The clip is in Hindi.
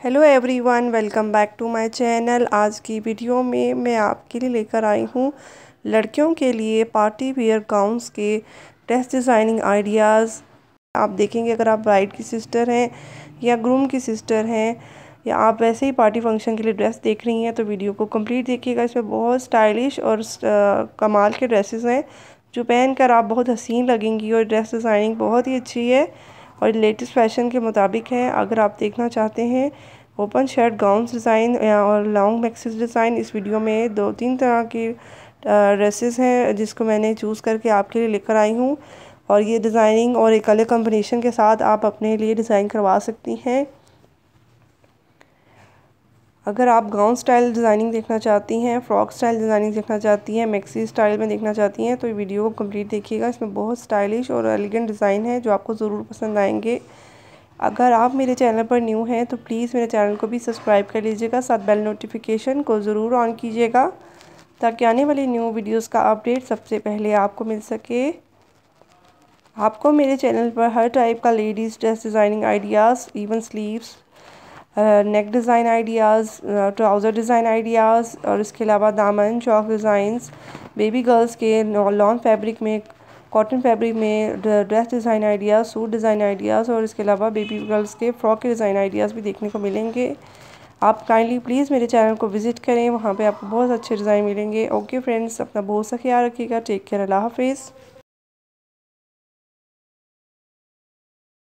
Hello everyone welcome back to my channel आज की वीडियो में मैं आपके लिए लेकर आई हूँ लड़कियों के लिए पार्टी वेयर गाउन्स के ड्रेस डिज़ाइनिंग आइडियाज़ आप देखेंगे अगर आप ब्राइड की सिस्टर हैं या ग्रूम की सिस्टर हैं, या आप वैसे ही पार्टी फ़ंक्शन के लिए ड्रेस देख रही हैं तो वीडियो को कंप्लीट देखिएगा। इसमें बहुत स्टाइलिश और कमाल के ड्रेसेस हैं, जो पहन कर आप बहुत हसीन लगेंगी और ड्रेस डिज़ाइनिंग बहुत ही अच्छी है। और लेटेस्ट फ़ैशन के मुताबिक है। अगर आप देखना चाहते हैं, ओपन शर्ट गाउन डिज़ाइन और लॉन्ग मैक्सिस डिज़ाइन, इस वीडियो में दो तीन तरह की ड्रेसेस हैं जिसको मैंने चूज़ करके आपके लिए लेकर आई हूँ। और ये डिज़ाइनिंग और एक अलग कम्बिनेशन के साथ आप अपने लिए डिज़ाइन करवा सकती हैं। अगर आप गाउन स्टाइल डिज़ाइनिंग देखना चाहती हैं, फ्रॉक स्टाइल डिज़ाइनिंग देखना चाहती हैं, मैक्सी स्टाइल में देखना चाहती हैं तो ये वीडियो को कंप्लीट देखिएगा। इसमें बहुत स्टाइलिश और एलिगेंट डिज़ाइन है जो आपको ज़रूर पसंद आएँगे। अगर आप मेरे चैनल पर न्यू हैं तो प्लीज़ मेरे चैनल को भी सब्सक्राइब कर लीजिएगा, साथ बेल नोटिफिकेशन को ज़रूर ऑन कीजिएगा, ताकि आने वाली न्यू वीडियोस का अपडेट सबसे पहले आपको मिल सके। आपको मेरे चैनल पर हर टाइप का ladies dress designing ideas, even sleeves neck design ideas trouser design ideas और इसके अलावा दामन चौक डिज़ाइंस बेबी गर्ल्स के लॉन फैब्रिक में कॉटन फैब्रिक में dress design ideas suit design ideas और इसके अलावा बेबी गर्ल्स के फ्रॉक के डिज़ाइन आइडियाज़ भी देखने को मिलेंगे। आप काइंडली प्लीज़ मेरे चैनल को विज़िट करें, वहाँ पे आपको बहुत अच्छे डिज़ाइन मिलेंगे। ओके फ्रेंड्स अपना बहुत सा ख्याल रखिएगा। टेक केयर अल्लाह हाफिज़।